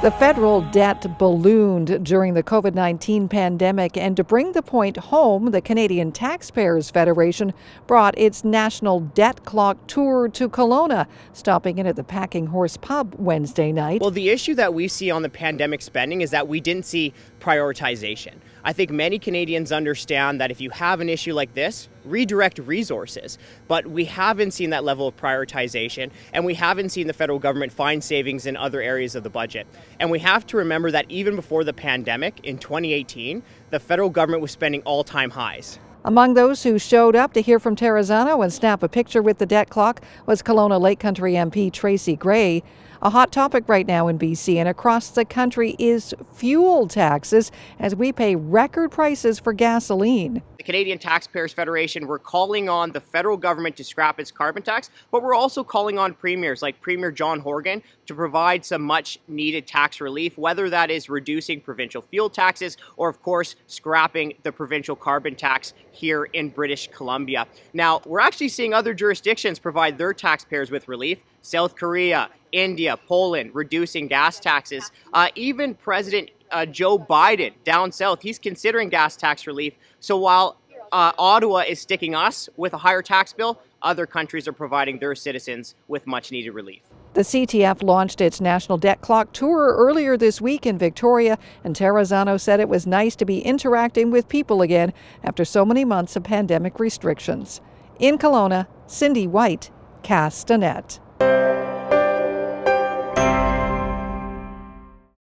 The federal debt ballooned during the COVID 19 pandemic, and to bring the point home, the Canadian Taxpayers Federation brought its national debt clock tour to Kelowna, stopping in at the Packing Horse Pub Wednesday night. Well, the issue that we see on the pandemic spending is that we didn't see prioritization. I think many Canadians understand that if you have an issue like this, redirect resources. But we haven't seen that level of prioritization, and we haven't seen the federal government find savings in other areas of the budget. And we have to remember that even before the pandemic in 2018, the federal government was spending all time highs. Among those who showed up to hear from Terrazzano and snap a picture with the debt clock was Kelowna Lake Country MP Tracy Gray. A hot topic right now in BC and across the country is fuel taxes as we pay record prices for gasoline. The Canadian Taxpayers Federation, we're calling on the federal government to scrap its carbon tax, but we're also calling on premiers like Premier John Horgan to provide some much needed tax relief, whether that is reducing provincial fuel taxes or, of course, scrapping the provincial carbon tax here in British Columbia. Now, we're actually seeing other jurisdictions provide their taxpayers with relief. South Korea, India, Poland, reducing gas taxes. Uh, even President uh, Joe Biden down south, he's considering gas tax relief. So while uh, Ottawa is sticking us with a higher tax bill, other countries are providing their citizens with much needed relief. The CTF launched its National Debt Clock Tour earlier this week in Victoria, and Terrazzano said it was nice to be interacting with people again after so many months of pandemic restrictions. In Kelowna, Cindy White, Castanet.